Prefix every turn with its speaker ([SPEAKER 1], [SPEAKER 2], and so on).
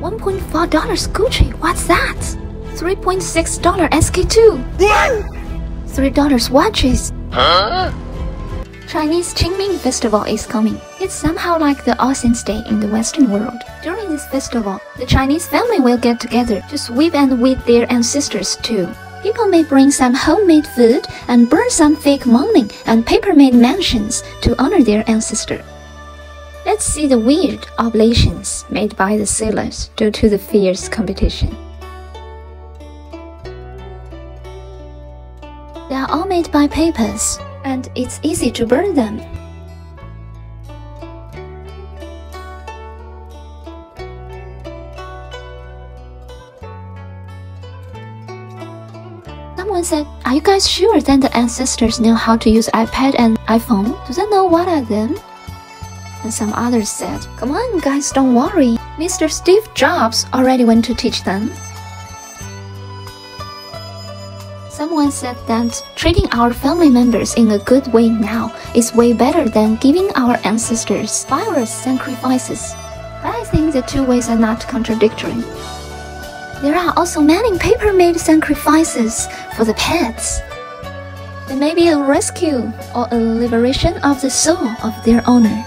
[SPEAKER 1] $1.4 Gucci, what's that? $3.6 SK2. $3 watches.
[SPEAKER 2] Huh?
[SPEAKER 1] Chinese Qingming Festival is coming. It's somehow like the Aussies Day in the Western world. During this festival, the Chinese family will get together to sweep and weed their ancestors too. People may bring some homemade food and burn some fake money and paper-made mansions to honor their ancestor. Let's see the weird oblations made by the sailors due to the fierce competition. They are all made by papers, and it's easy to burn them. Someone said, Are you guys sure that the ancestors know how to use iPad and iPhone? Do they know what are them? And some others said, Come on, guys, don't worry. Mr. Steve Jobs already went to teach them. Someone said that treating our family members in a good way now is way better than giving our ancestors virus sacrifices. But I think the two ways are not contradictory. There are also many paper-made sacrifices for the pets. There may be a rescue or a liberation of the soul of their owner.